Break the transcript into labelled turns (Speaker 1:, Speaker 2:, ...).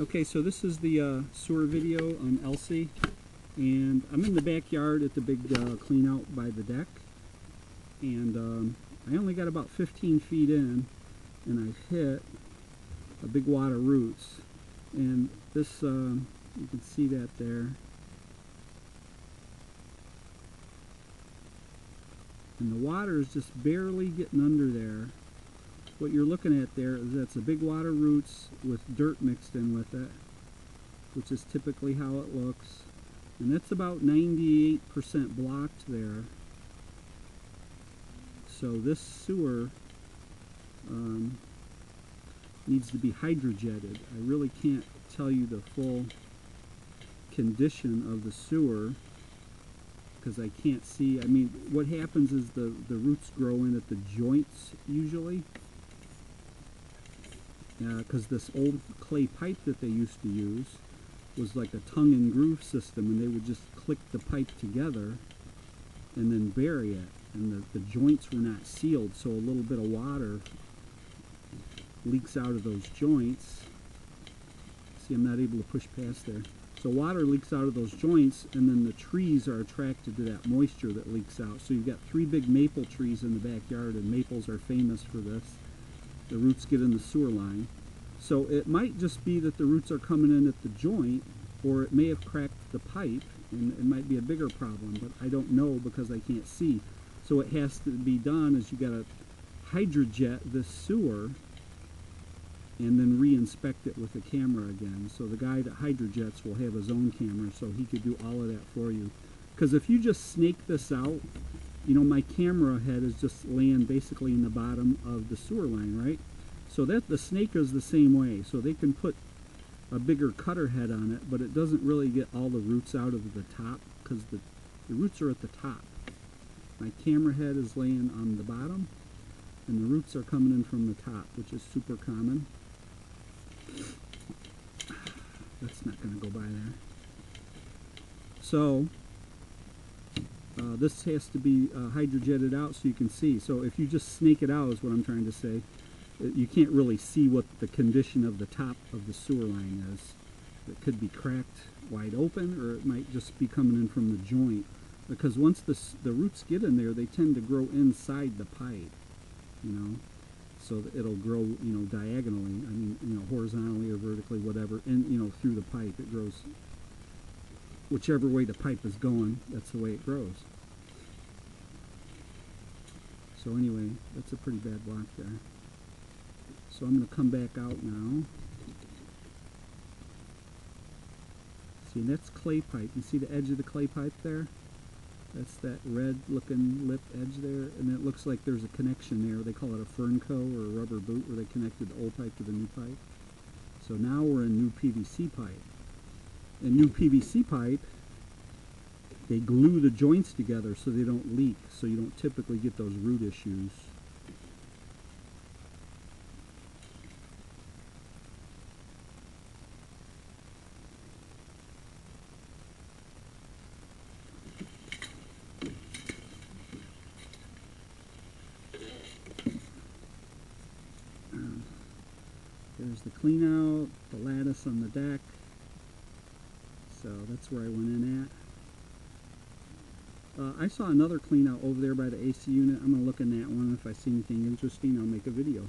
Speaker 1: Okay, so this is the uh, sewer video on Elsey, and I'm in the backyard at the big uh, clean out by the deck, and um, I only got about 15 feet in, and I hit a big wad of roots, and this, uh, you can see that there, and the water is just barely getting under there, what you're looking at there is that's a big of roots with dirt mixed in with it, which is typically how it looks. And that's about 98% blocked there. So this sewer um, needs to be hydrojetted. I really can't tell you the full condition of the sewer because I can't see. I mean, what happens is the, the roots grow in at the joints usually because this old clay pipe that they used to use was like a tongue and groove system and they would just click the pipe together and then bury it and the, the joints were not sealed so a little bit of water leaks out of those joints. See I'm not able to push past there. So water leaks out of those joints and then the trees are attracted to that moisture that leaks out. So you've got three big maple trees in the backyard and maples are famous for this the roots get in the sewer line. So it might just be that the roots are coming in at the joint, or it may have cracked the pipe, and it might be a bigger problem, but I don't know because I can't see. So what has to be done is you got to hydrojet the sewer and then re-inspect it with a camera again. So the guy that hydrojets will have his own camera, so he could do all of that for you. Because if you just snake this out, you know, my camera head is just laying basically in the bottom of the sewer line, right? So that the snake is the same way. So they can put a bigger cutter head on it, but it doesn't really get all the roots out of the top because the, the roots are at the top. My camera head is laying on the bottom, and the roots are coming in from the top, which is super common. That's not going to go by there. So, this has to be uh, hydrojetted out so you can see. So if you just snake it out is what I'm trying to say. Uh, you can't really see what the condition of the top of the sewer line is. It could be cracked wide open or it might just be coming in from the joint. Because once the, the roots get in there, they tend to grow inside the pipe, you know. So it'll grow, you know, diagonally. I mean, you know, horizontally or vertically, whatever, and, you know, through the pipe. It grows whichever way the pipe is going, that's the way it grows. So anyway, that's a pretty bad block there. So I'm going to come back out now. See, that's clay pipe. You see the edge of the clay pipe there? That's that red looking lip edge there. And it looks like there's a connection there. They call it a Fernco or a rubber boot where they connected the old pipe to the new pipe. So now we're in new PVC pipe a new PVC pipe, they glue the joints together so they don't leak, so you don't typically get those root issues. There's the clean out, the lattice on the deck. So that's where I went in at. Uh, I saw another clean out over there by the AC unit. I'm going to look in that one. If I see anything interesting, I'll make a video.